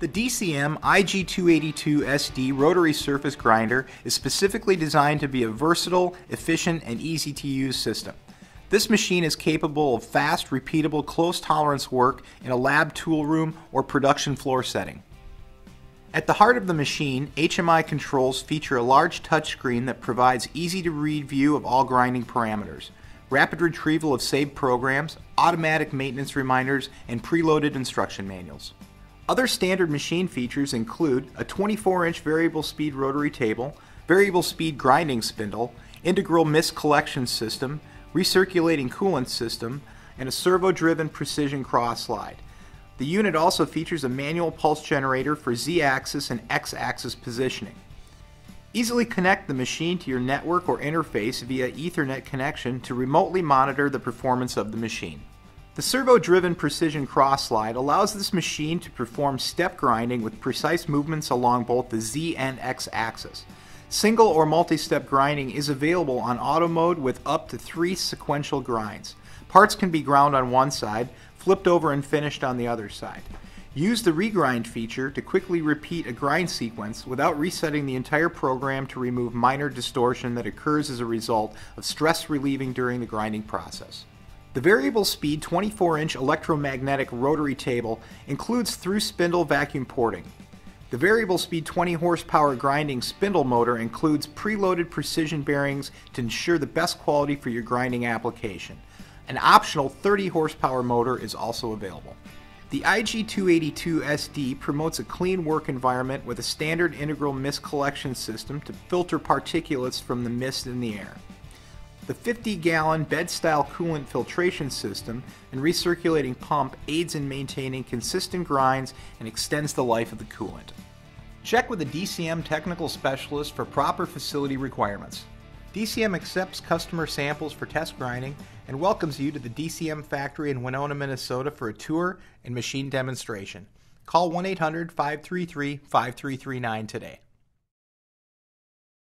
The DCM IG282SD rotary surface grinder is specifically designed to be a versatile, efficient, and easy to use system. This machine is capable of fast, repeatable, close tolerance work in a lab tool room or production floor setting. At the heart of the machine, HMI controls feature a large touchscreen that provides easy to read view of all grinding parameters, rapid retrieval of saved programs, automatic maintenance reminders, and preloaded instruction manuals. Other standard machine features include a 24 inch variable speed rotary table, variable speed grinding spindle, integral mist collection system, recirculating coolant system, and a servo driven precision cross slide. The unit also features a manual pulse generator for Z axis and X axis positioning. Easily connect the machine to your network or interface via Ethernet connection to remotely monitor the performance of the machine. The servo-driven precision cross slide allows this machine to perform step grinding with precise movements along both the Z and X axis. Single or multi-step grinding is available on auto mode with up to three sequential grinds. Parts can be ground on one side, flipped over and finished on the other side. Use the regrind feature to quickly repeat a grind sequence without resetting the entire program to remove minor distortion that occurs as a result of stress relieving during the grinding process. The variable speed 24 inch electromagnetic rotary table includes through spindle vacuum porting. The variable speed 20 horsepower grinding spindle motor includes preloaded precision bearings to ensure the best quality for your grinding application. An optional 30 horsepower motor is also available. The IG282SD promotes a clean work environment with a standard integral mist collection system to filter particulates from the mist in the air. The 50 gallon bed style coolant filtration system and recirculating pump aids in maintaining consistent grinds and extends the life of the coolant. Check with a DCM technical specialist for proper facility requirements. DCM accepts customer samples for test grinding and welcomes you to the DCM factory in Winona, Minnesota for a tour and machine demonstration. Call 1 800 533 5339 today.